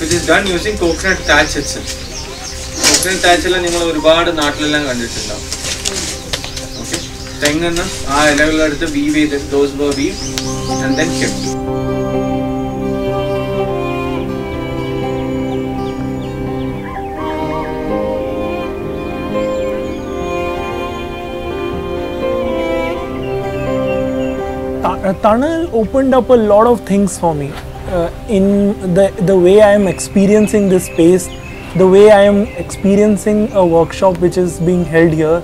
ഒരു done using coconut ടാച്ച് നിങ്ങൾ ഒരുപാട് നാട്ടിലെല്ലാം കണ്ടിട്ടുണ്ടാവും. തെങ്ങെന്ന് ആ ഇലകളെടുത്ത് ബീവ് ചെയ്ത് those bow weave and then shift Tu- tunnel opened up a lot of things for me uh, in the the way I am experiencing this space, the way I am experiencing a workshop which is being held here.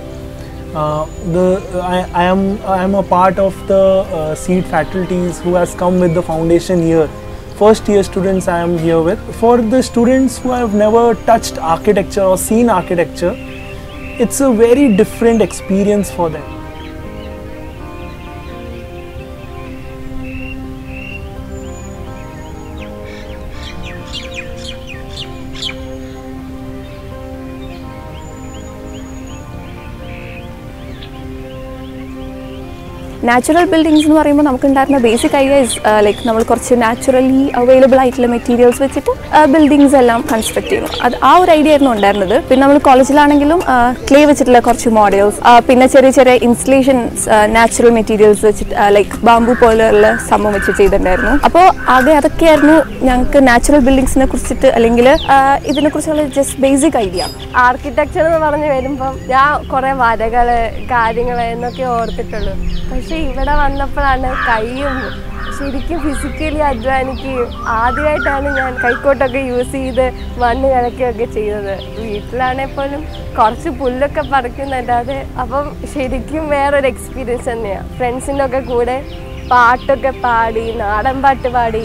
Uh, the I, I am I am a part of the uh, seed faculties who has come with the foundation here. First year students I am here with. For the students who have never touched architecture or seen architecture, it's a very different experience for them. Natural buildings എന്ന് പറയുമ്പോൾ നമുക്കുണ്ടായിരുന്ന basic idea like നമ്മൾ കുറച്ച് naturally available ആയിട്ടുള്ള materials വെച്ചിട്ട് buildings എല്ലാം construct ചെയ്യുന്നു. അത് ആ ഒരു ഐഡിയ ആയിരുന്നു ഉണ്ടായിരുന്നത്. പിന്നെ നമ്മൾ കോളേജിലാണെങ്കിലും ക്ലേ വെച്ചിട്ടുള്ള കുറച്ച് മോഡൽസ് പിന്നെ ചെറിയ ചെറിയ ഇൻസ്റ്റലേഷൻസ് നാച്ചുറൽ മെറ്റീരിയൽസ് വെച്ചിട്ട് ലൈക്ക് ബാമ്പു പോലെയുള്ള സംഭവം വെച്ച് ചെയ്തിട്ടുണ്ടായിരുന്നു. അപ്പോൾ ആകെ അതൊക്കെയായിരുന്നു ഞങ്ങൾക്ക് നാച്ചുറൽ ബിൽഡിങ്സിനെ കുറിച്ചിട്ട് അല്ലെങ്കിൽ ഇതിനെ കുറിച്ചുള്ള ജസ്റ്റ് ബേസിക് ഐഡിയ ആർക്കിടെക്ചർ എന്ന് പറഞ്ഞ് വരുമ്പം ഞാൻ കുറേ വരകൾ കാര്യങ്ങൾ എന്നൊക്കെ ഓർത്തിട്ടുള്ളൂ. പക്ഷെ ഇവിടെ വന്നപ്പോഴാണ് കൈയും ശരിക്കും ഫിസിക്കലി അധ്വാനിക്കുകയും ആദ്യമായിട്ടാണ് ഞാൻ കൈക്കോട്ടൊക്കെ യൂസ് ചെയ്ത് മണ്ണ് കിളക്കുകയൊക്കെ ചെയ്തത്. വീട്ടിലാണെങ്കിൽ പോലും കുറച്ച് പുല്ലൊക്കെ പറിക്കുന്നല്ലാതെ അപ്പം ശരിക്കും വേറൊരു എക്സ്പീരിയൻസ് തന്നെയാണ് ഫ്രണ്ട്സിന്റെ ഒക്കെ കൂടെ പാട്ടൊക്കെ പാടി നാടൻ പാട്ട് പാടി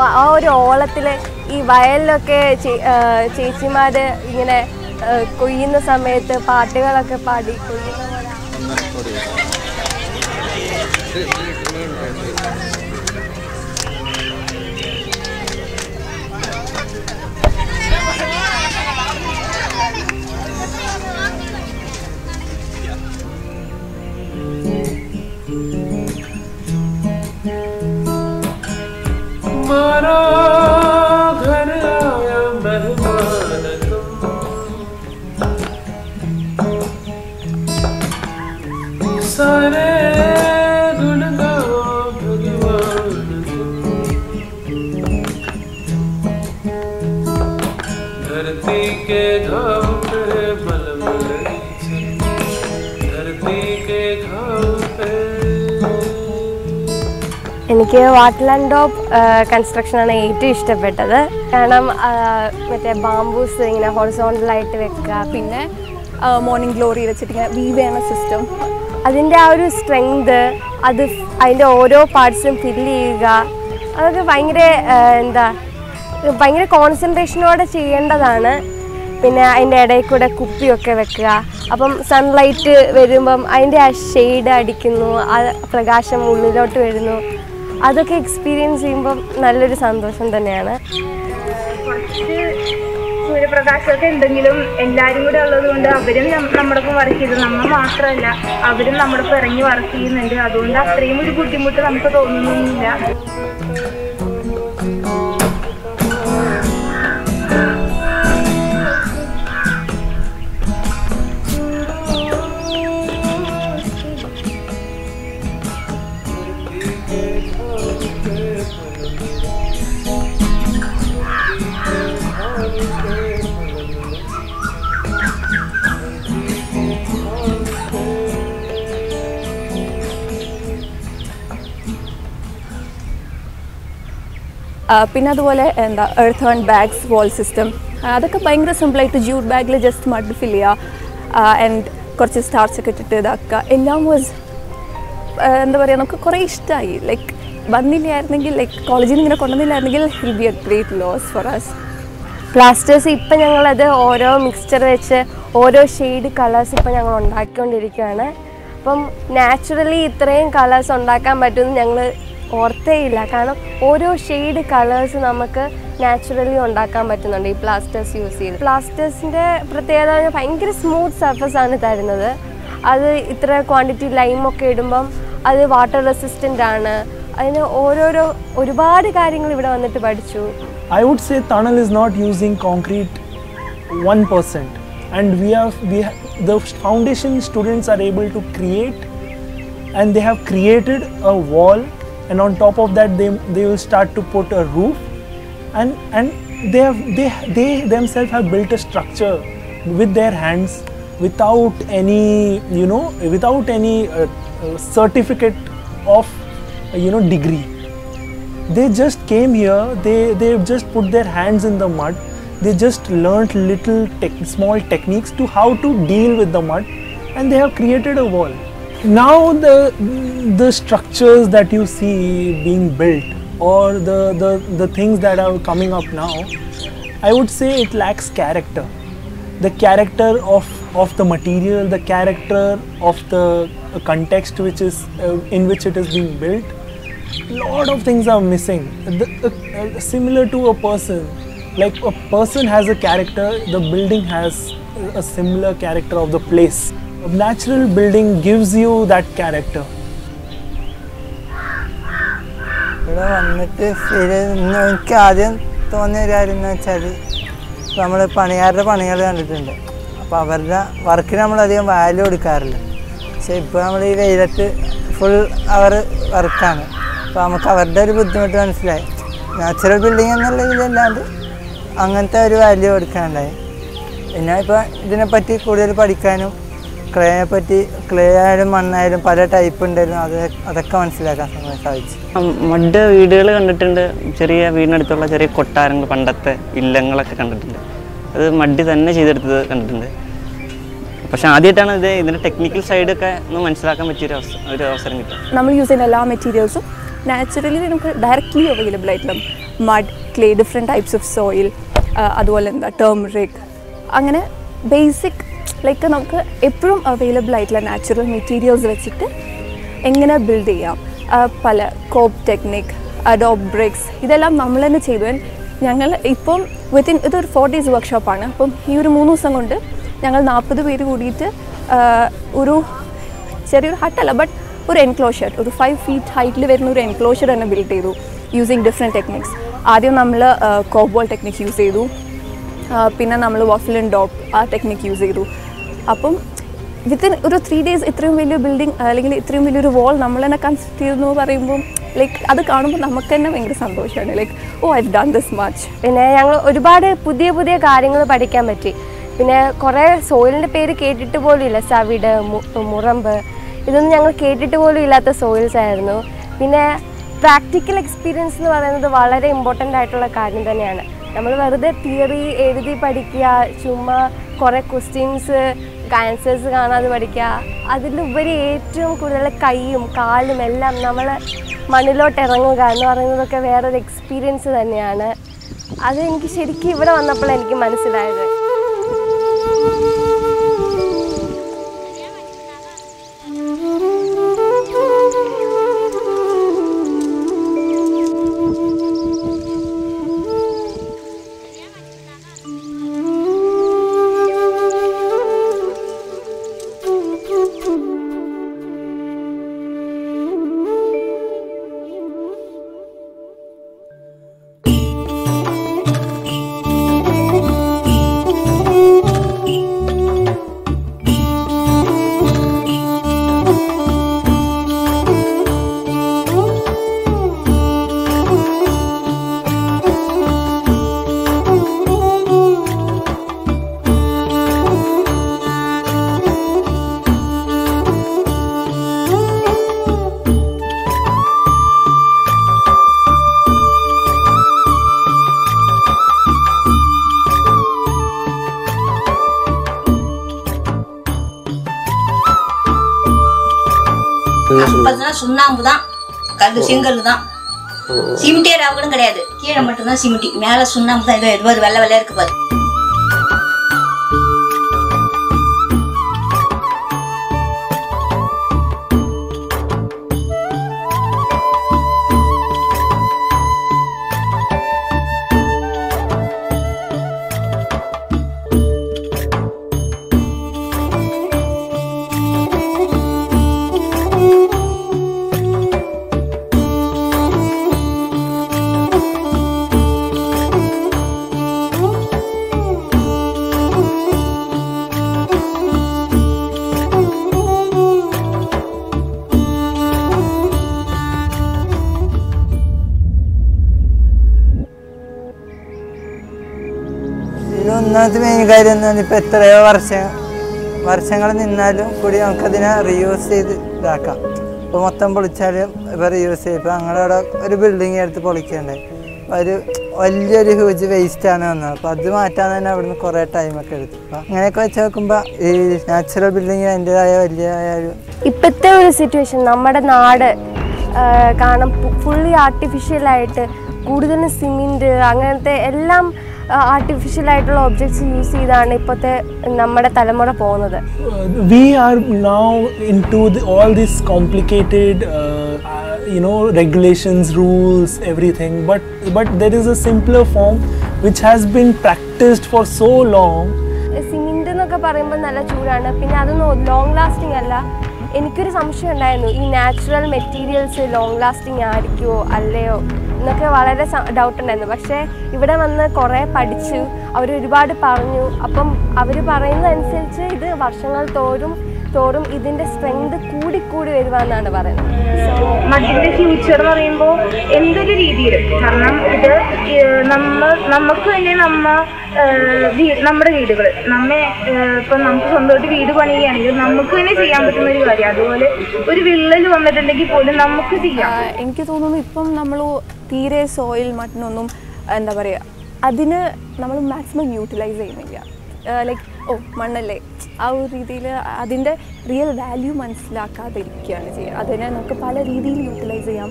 ആ- ഒരു ഓളത്തിൽ ഈ വയലിലൊക്കെ ചേ- ആ, ഇങ്ങനെ കൊയ്യുന്ന സമയത്ത് പാട്ടുകളൊക്കെ പാടി കൊയ്യുന്ന പോലെ. This എനിക്ക് വാട്ട്ലാൻഡ് ടോപ്പ് കൺസ്ട്രക്ഷനാണ് ഏറ്റവും ഇഷ്ടപ്പെട്ടത്. കാരണം മറ്റേ ബാംബൂസ് ഇങ്ങനെ ഹോറിസോണ്ടലായിട്ട് വെക്കുക. പിന്നെ മോർണിംഗ് ഗ്ലോറി വെച്ചിട്ട് ഇങ്ങനെ വീവ് ചെയ്യുന്ന സിസ്റ്റം അതിന്റെ ആ ഒരു സ്ട്രെങ്ത് അത് അതിന്റെ ഓരോ പാർട്സും ഫിൽ ചെയ്യുക. അതൊക്കെ ഭയങ്കര എന്താ ഭയങ്കര കോൺസെൻട്രേഷനോടെ ചെയ്യേണ്ടതാണ്. പിന്നെ അതിന്റെ ഇടയിൽ കൂടെ കുപ്പിയൊക്കെ വെക്കുക. അപ്പം സൺലൈറ്റ് വരുമ്പം അതിന്റെ ആ ഷെയ്ഡ് അടിക്കുന്നു ആ പ്രകാശം ഉള്ളിലോട്ട് വരുന്നു. അതൊക്കെ എക്സ്പീരിയൻസ് ചെയ്യുമ്പോൾ നല്ലൊരു സന്തോഷം തന്നെയാണ്. കുറച്ച് സൂര്യപ്രകാശമൊക്കെ ഉണ്ടെങ്കിലും എല്ലാവരും കൂടെ ഉള്ളത് കൊണ്ട് അവരും നം- നമ്മുടെ ഒപ്പം വർക്ക് ചെയ്തു നമ്മൾ മാത്രമല്ല അവരും നമ്മുടെ ഒപ്പം ഇറങ്ങി വർക്ക് ചെയ്യുന്നുണ്ട്. അതുകൊണ്ട് അത്രയും ഒരു ബുദ്ധിമുട്ട് നമുക്ക് തോന്നുന്നില്ല. പിന്നെ അതുപോലെ എന്താ earth one bags wall system അതൊക്കെ ഭയങ്കര സിമ്പിളായിട്ട് ജ്യൂട്ട് ബാഗിൽ ജസ്റ്റ് മഡ് ഫിൽ ചെയ്യുക ആൻഡ് കുറച്ച് സ്റ്റാർച്ച് ഒക്കെ ഇട്ടിട്ട് ഇതാക്കുക. എല്ലാം വാസ് എന്താ പറയുക നമുക്ക് കുറേ ഇഷ്ടമായി ലൈക്ക് വന്നില്ലായിരുന്നെങ്കിൽ ലൈക്ക് കോളേജിൽ നിന്ന് ഇങ്ങനെ കൊണ്ടുവന്നില്ലായിരുന്നെങ്കിൽ will be a great loss for us plasters ഇപ്പം ഞങ്ങളത് ഓരോ മിക്സ്ചർ വെച്ച് ഓരോ ഷെയ്ഡ് കളേഴ്സ് ഇപ്പം ഞങ്ങൾ ഉണ്ടാക്കിക്കൊണ്ടിരിക്കുകയാണ്. അപ്പം നാച്ചുറലി ഇത്രയും കളേഴ്സ് ഉണ്ടാക്കാൻ പറ്റുമെന്ന് ഞങ്ങൾ ഓർത്തേയില്ല. കാരണം ഓരോ ഷെയ്ഡ് കളേഴ്സ് നമുക്ക് നാച്ചുറലി ഉണ്ടാക്കാൻ പറ്റുന്നുണ്ട് ഈ പ്ലാസ്റ്റേഴ്സ് യൂസ് ചെയ്ത്. പ്ലാസ്റ്റേഴ്സിന്റെ പ്രത്യേകത ഭയങ്കര സ്മൂത്ത് സർഫസ് ആണ് തരുന്നത്. അത് ഇത്ര ക്വാണ്ടിറ്റി ലൈമൊക്കെ ഇടുമ്പം അത് വാട്ടർ റെസിസ്റ്റന്റ് ആണ്. അതിന് ഓരോരോ ഒരുപാട് കാര്യങ്ങൾ ഇവിടെ വന്നിട്ട് പഠിച്ചു. I would say Thanal is not using concrete 1% and we have we ha- the foundation students are able to create and have created a wall and on top of that they, they will start to put a roof. And and they have they they themselves have built a structure with their hands without any you know without any uh, uh, certificate of uh, you know degree. They just came here. They they just put their hands in the mud. They just learnt little small techniques to how to deal with the mud. And they have created a wall now the the structures that you see being built or the the, the things that are coming up now i would say it lacks character. The character of of the material the character of the context which is uh, in which it is being built lot of things are missing. The, uh, uh, similar to a person like a person has a character the building has a similar character of the place natural building gives you that character. ഇവിടെ വന്നിട്ട് എനിക്ക് ആദ്യം തോന്നിയ കാര്യം എന്ന് വെച്ചാൽ നമ്മൾ പണിയാരുടെ പണികൾ കണ്ടിട്ടുണ്ട്. അപ്പോൾ അവരുടെ വർക്കിന് നമ്മളധികം വാല്യൂ കൊടുക്കാറില്ല. പക്ഷേ ഇപ്പോൾ നമ്മൾ ഈ വെയിലത്ത് ഫുൾ അവർ വർക്കാണ് അപ്പോൾ നമുക്ക് അവരുടെ ഒരു ബുദ്ധിമുട്ട് മനസ്സിലായി. നാച്ചുറൽ ബിൽഡിംഗ് എന്നുള്ള ഇതിലല്ലാണ്ട് അങ്ങനത്തെ ഒരു വാല്യൂ കൊടുക്കാനുണ്ടായി. പിന്നെ ഇപ്പോൾ ഇതിനെപ്പറ്റി കൂടുതൽ പഠിക്കാനും ക്ലേയെ പറ്റി ക്ലേ ആയാലും മണ്ണായാലും പല ടൈപ്പ് ഉണ്ടായിരുന്നു അത് അതൊക്കെ മനസ്സിലാക്കാൻ സമയം സാധിച്ചു മഡ് വീടുകൾ കണ്ടിട്ടുണ്ട്. ചെറിയ വീടിനടുത്തുള്ള ചെറിയ കൊട്ടാരങ്ങൾ പണ്ടത്തെ ഇല്ലങ്ങളൊക്കെ കണ്ടിട്ടുണ്ട്. അത് മഡ് തന്നെ ചെയ്തെടുത്തത് കണ്ടിട്ടുണ്ട്. പക്ഷെ ആദ്യമായിട്ടാണ് ഇത് ഇതിന്റെ ടെക്നിക്കൽ സൈഡ് ഒക്കെ ഒന്ന് മനസ്സിലാക്കാൻ പറ്റിയൊരു അവസരം ഒരു അവസരം കിട്ടും നമ്മൾ യൂസ് ചെയ്യുന്ന എല്ലാ മെറ്റീരിയൽസും നാച്ചുറലി നമുക്ക് ഡയറക്റ്റ്ലി അവൈലബിൾ ആയിട്ടുള്ള mud clay different types of soil അതുപോലെ എന്താ ടേമറിക് അങ്ങനെ ബേസിക് ലൈക്ക് നമുക്ക് എപ്പോഴും അവൈലബിൾ ആയിട്ടുള്ള നാച്ചുറൽ മെറ്റീരിയൽസ് വെച്ചിട്ട് എങ്ങനെ ബിൽഡ് ചെയ്യാം? പല കോപ്പ് ടെക്നിക് അഡോബ് ബ്രിക്സ് ഇതെല്ലാം നമ്മൾ തന്നെ ചെയ്തു. ഞങ്ങൾ ഇപ്പം വിത്തിൻ ഇതൊരു ഫോർ ഡേയ്സ് വർക്ക്ഷോപ്പാണ് അപ്പം ഈ ഒരു മൂന്ന് ദിവസം കൊണ്ട് ഞങ്ങൾ നാൽപ്പത് പേര് കൂടിയിട്ട് ഒരു ചെറിയൊരു ഹട്ടല്ല ബട്ട് ഒരു എൻക്ലോഷർ ഒരു ഫൈവ് ഫീറ്റ് ഹൈറ്റിൽ വരുന്ന ഒരു എൻക്ലോഷർ തന്നെ ബിൽഡ് ചെയ്തു യൂസിങ് ഡിഫറെന്റ് ടെക്നിക്സ് ആദ്യം നമ്മൾ കോബോൾ ടെക്നിക് യൂസ് ചെയ്തു. പിന്നെ നമ്മൾ വഫിലൻ ഡോപ്പ് ആ ടെക്നിക് യൂസ് ചെയ്തു. അപ്പം വിത്തിൻ ഒരു ത്രീ ഡേയ്സ് ഇത്രയും വലിയ ബിൽഡിംഗ് അല്ലെങ്കിൽ ഇത്രയും വലിയൊരു വാൾ നമ്മൾ തന്നെ കൺസ്ട്രക്ട് ചെയ്തെന്ന് പറയുമ്പോൾ ലൈക്ക് അത് കാണുമ്പോൾ നമുക്ക് തന്നെ ഭയങ്കര സന്തോഷമാണ് like oh I done this much പിന്നെ ഞങ്ങൾ ഒരുപാട് പുതിയ പുതിയ കാര്യങ്ങൾ പഠിക്കാൻ പറ്റി. പിന്നെ കുറേ സോയിലിന്റെ പേര് കേട്ടിട്ട് പോലും ഇല്ല. സവിട് മു- മുറമ്പ് ഇതൊന്നും ഞങ്ങൾ കേട്ടിട്ട് പോലും ഇല്ലാത്ത സോയിൽസ് ആയിരുന്നു. പിന്നെ പ്രാക്ടിക്കൽ എക്സ്പീരിയൻസ് എന്ന് പറയുന്നത് വളരെ ഇമ്പോർട്ടന്റ് ആയിട്ടുള്ള കാര്യം തന്നെയാണ്. നമ്മൾ വെറുതെ തിയറി എഴുതി പഠിക്കുക ചുമ്മാ കുറേ ക്വസ്റ്റ്യൻസ് ആൻസേഴ്സ് കാണാതെ പഠിക്കുക. അതിലുപരി ഏറ്റവും കൂടുതൽ കൈയും കാലും എല്ലാം നമ്മൾ മണ്ണിലോട്ട് ഇറങ്ങുക എന്ന് പറയുന്നതൊക്കെ വേറൊരു എക്സ്പീരിയൻസ് തന്നെയാണ്. അത് എനിക്ക് ശരിക്കും ഇവിടെ വന്നപ്പോൾ എനിക്ക് മനസ്സിലായത്. அப்பதான் சுண்ணாம்பு தான் கல் செங்கல் தான் சிமெண்டே ராவலும் கிடையாது. கீழே மட்டும்தான் சிமெண்டி மேல சுண்ணாம்பு தான் ஏதோ எதுவும் வெள்ளை வெள்ளையா இருக்கு பாரு. ഒന്നാമത്തെ മെയിൻ കാര്യം എന്ന് പറഞ്ഞാൽ ഇപ്പോൾ എത്രയോ വർഷം വർഷങ്ങൾ നിന്നാലും കൂടി നമുക്കതിനെ റീയൂസ് ചെയ്ത് ഇതാക്കാം. ഇപ്പോൾ മൊത്തം പൊളിച്ചാലും ഇപ്പോൾ റീയൂസ് ചെയ്യും. ഇപ്പോൾ ഞങ്ങളവിടെ ഒരു ബിൽഡിംഗ് എടുത്ത് പൊളിക്കണ്ടേ. ഒരു വലിയൊരു ഹ്യൂജ് ആണ് വന്നത്. അപ്പോൾ അത് മാറ്റാൻ തന്നെ അവിടുന്ന് കുറേ ടൈമൊക്കെ എടുത്തു. അപ്പോൾ അങ്ങനെയൊക്കെ വെച്ച് നോക്കുമ്പോൾ ഈ നാച്ചുറൽ ബിൽഡിങ് അതിന്റെതായ വലിയ ഒരു ഇപ്പോഴത്തെ ഒരു സിറ്റുവേഷൻ നമ്മുടെ നാട് കാരണം ഫുള്ളി ആർട്ടിഫിഷ്യലായിട്ട് കൂടുതലും സിമെന്റ് അങ്ങനത്തെ എല്ലാം ആർട്ടിഫിഷ്യൽ ആയിട്ടുള്ള ഒബ്ജക്ട്സ് യൂസ് ചെയ്താണ് ഇപ്പോഴത്തെ നമ്മുടെ തലമുറ പോകുന്നത്. We are now in to all this complicated you know regulations rules know but but everything but a there form a simpler form which has been practiced for so long. Cement എന്നൊക്കെ പറയുമ്പോൾ നല്ല ചൂടാണ്. പിന്നെ അതൊന്നും long lasting അല്ല. എനിക്കൊരു സംശയം ഉണ്ടായിരുന്നു. ഈ നാച്ചുറൽ മെറ്റീരിയൽസ് ലോങ് ലാസ്റ്റിംഗ് ആയിരിക്കുമോ അല്ലയോ? എന്നൊക്കെ വളരെ ഡൗട്ട് ഉണ്ടായിരുന്നു. പക്ഷേ ഇവിടെ വന്ന് കുറേ പഠിച്ചു. അവർ ഒരുപാട് പറഞ്ഞു. അപ്പം അവർ പറയുന്നതനുസരിച്ച് ഇത് വർഷങ്ങൾ തോറും തോറും ഇതിന്റെ സ്ട്രെങ്ത് കൂടി കൂടി വരുവാന്നാണ് പറയുന്നത്. മണ്ണിന്റെ ഫ്യൂച്ചർ എന്ന് പറയുമ്പോൾ എന്തൊരു രീതിയിലും. കാരണം ഇത് നമ്മൾ നമ്മ നമുക്ക് തന്നെ നമ്മ നമ്മുടെ വീടുകൾ നമ്മെ ഇപ്പം നമുക്ക് സ്വന്തമായിട്ട് വീട് പണിയുകയാണെങ്കിൽ നമുക്ക് തന്നെ ചെയ്യാൻ പറ്റുന്ന ഒരു കാര്യം. അതുപോലെ ഒരു വിള്ളൽ വന്നിട്ടുണ്ടെങ്കിൽ പോലും നമുക്ക് ചെയ്യാം. എനിക്ക് തോന്നുന്നു ഇപ്പം നമ്മൾ തീരെ സോയിൽ മട്ടനൊന്നും എന്താ പറയുക അതിന് നമ്മൾ മാക്സിമം യൂട്ടിലൈസ് ചെയ്യുന്നില്ല. ലൈക്ക് ഓ മണ്ണല്ലേ? ആ ഒരു രീതിയിൽ അതിന്റെ റിയൽ വാല്യൂ മനസ്സിലാക്കാതിരിക്കുകയാണ് ചെയ്യുക. അതിനെ നമുക്ക് പല രീതിയിൽ യൂട്ടിലൈസ് ചെയ്യാം.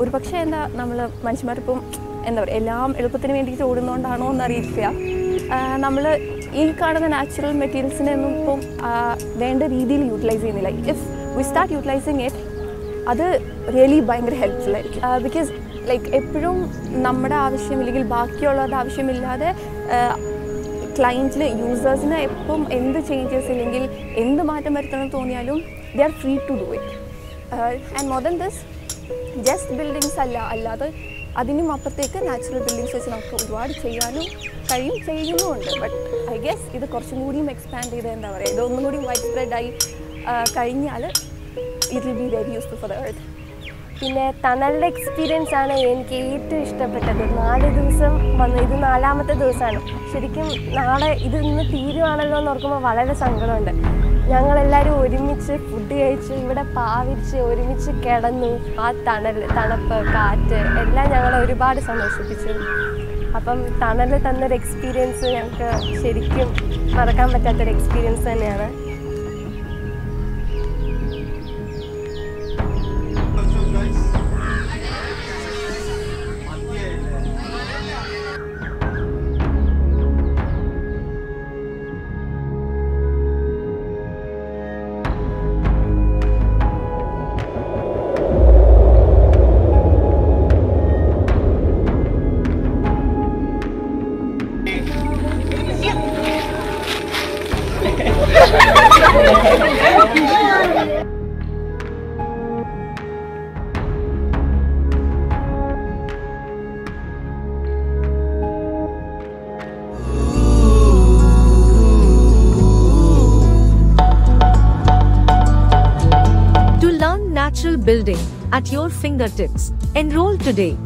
ഒരു പക്ഷേ എന്താ നമ്മൾ മനുഷ്യന്മാരിപ്പം എന്താ പറയുക എല്ലാം എളുപ്പത്തിന് വേണ്ടിയിട്ട് ഓടുന്നതുകൊണ്ടാണോ എന്നറിയില്ല. നമ്മൾ ഈ കാണുന്ന നാച്ചുറൽ മെറ്റീരിയൽസിനെ ഒന്നും ഇപ്പം വേണ്ട രീതിയിൽ യൂട്ടിലൈസ് ചെയ്യുന്നില്ല. If we start utilising it അത് റിയലി ഭയങ്കര ഹെൽപ്ഫുൾ ആയിരിക്കും. ബിക്കോസ് ലൈക്ക് എപ്പോഴും നമ്മുടെ ആവശ്യം ഇല്ലെങ്കിൽ ബാക്കിയുള്ളവരുടെ ആവശ്യമില്ലാതെ ക്ലയന്റിന് യൂസേഴ്സിന് എപ്പം എന്ത് ചേഞ്ചസ് ഇല്ലെങ്കിൽ എന്ത് മാറ്റം വരുത്തണം തോന്നിയാലും they are free to do it and more than this just buildings അല്ല അല്ലാതെ അതിനും അപ്പുറത്തേക്ക് നാച്ചുറൽ ബിൽഡിങ്സ് വെച്ച് നമുക്ക് ഒരുപാട് ചെയ്യാനും കഴിയും ചെയ്യുന്നുമുണ്ട്. ബട്ട് ഐ ഗെസ് ഇത് കുറച്ചും കൂടിയും എക്സ്പാൻഡ് ചെയ്ത് എന്താ പറയുക ഇതൊന്നും കൂടി വൈഡ് സ്പ്രെഡായി കഴിഞ്ഞാൽ it be very useful for the earth പിന്നെ തണലിന്റെ എക്സ്പീരിയൻസ് ആണ് എനിക്ക് ഏറ്റവും ഇഷ്ടപ്പെട്ടത്. നാല് ദിവസം വന്ന് ഇത് നാലാമത്തെ ദിവസമാണ്. ശരിക്കും നാളെ ഇത് ഇന്ന് തീരുവാണല്ലോ എന്ന് ഓർക്കുമ്പോൾ വളരെ സങ്കടമുണ്ട്. ഞങ്ങളെല്ലാവരും ഒരുമിച്ച് ഫുഡ് കഴിച്ച് ഇവിടെ പാവിച്ച് ഒരുമിച്ച് കിടന്നു. ആ തണൽ തണുപ്പ് കാറ്റ് എല്ലാം ഞങ്ങളെ ഒരുപാട് സന്തോഷിപ്പിച്ചു. അപ്പം തണൽ തന്നൊരു എക്സ്പീരിയൻസ് ഞങ്ങൾക്ക് ശരിക്കും മറക്കാൻ പറ്റാത്തൊരു എക്സ്പീരിയൻസ് തന്നെയാണ്. At your fingertips, enroll today